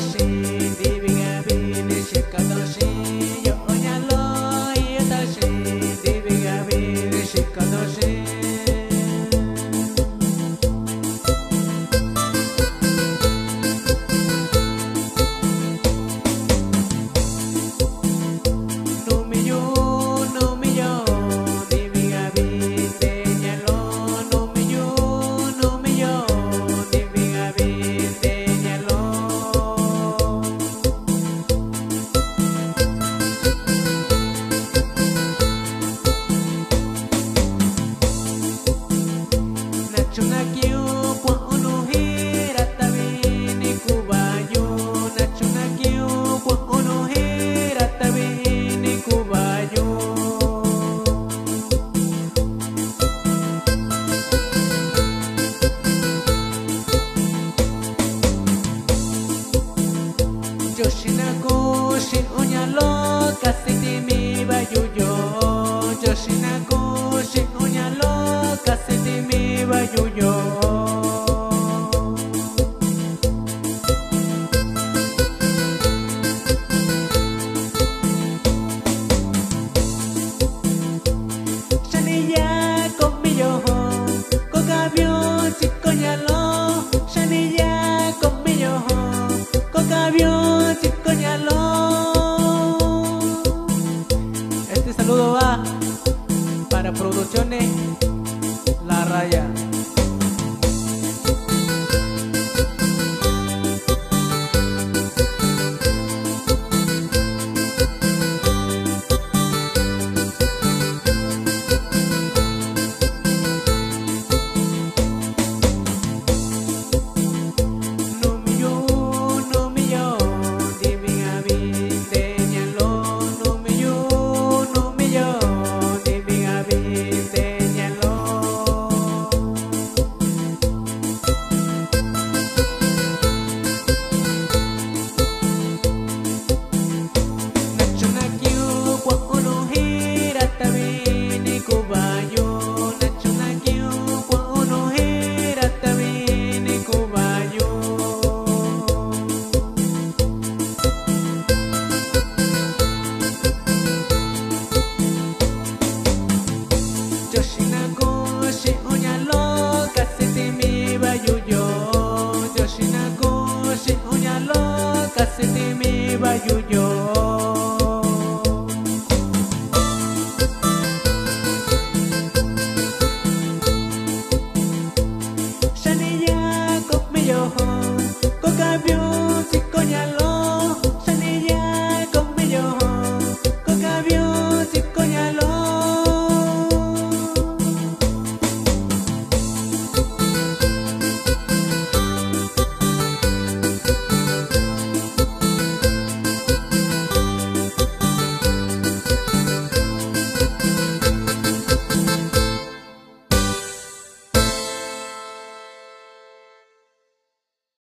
así. Ποιος είναι ακούσει ο νιαλό ayuyo